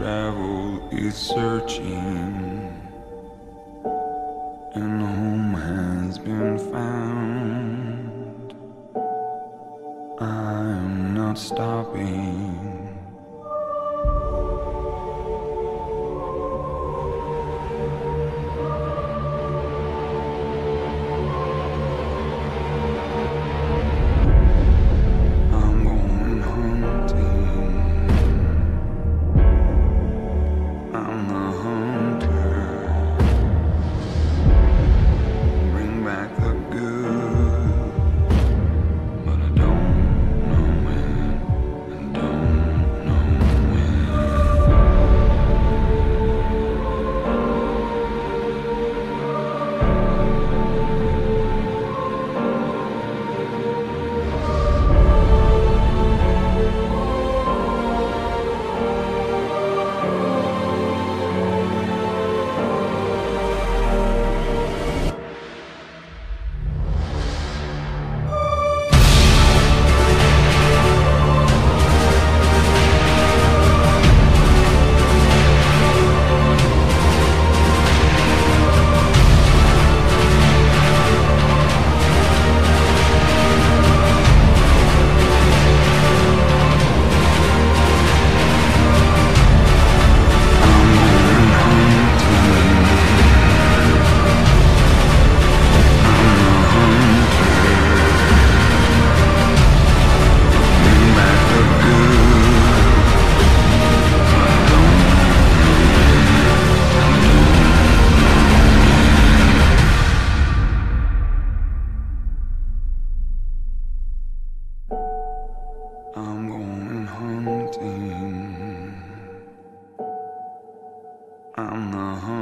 endlessly searching, and home has been found. I am not stopping. time. I'm not.